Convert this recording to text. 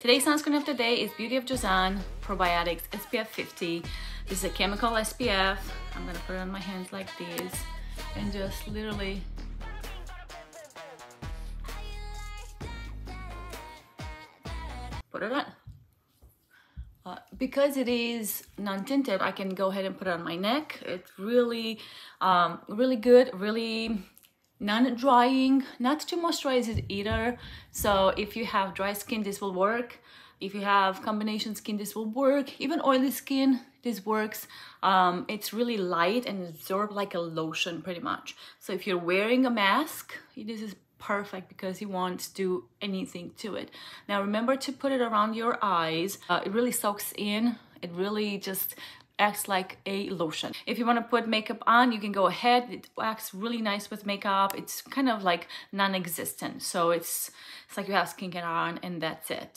Today's sunscreen of the day is Beauty of Joseon Probiotics SPF 50. This is a chemical SPF. I'm gonna put it on my hands like this and just literally put it on. Uh, because it is non-tinted, I can go ahead and put it on my neck. It's really, um, really good, really non-drying, not too moisturized either. So if you have dry skin, this will work. If you have combination skin, this will work. Even oily skin, this works. Um, it's really light and absorb like a lotion pretty much. So if you're wearing a mask, this is perfect because you won't do anything to it. Now remember to put it around your eyes. Uh, it really soaks in. It really just acts like a lotion. If you want to put makeup on, you can go ahead. It acts really nice with makeup. It's kind of like non-existent. So it's, it's like you have skincare on and that's it.